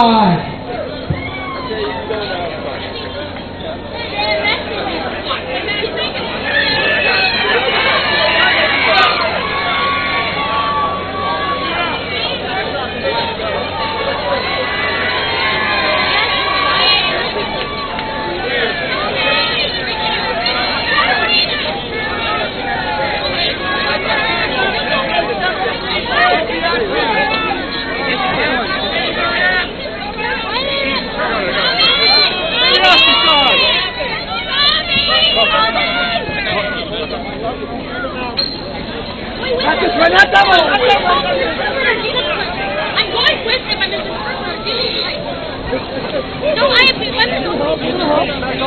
Bye. Renata, I'm going with him. I'm in the first No, I have been.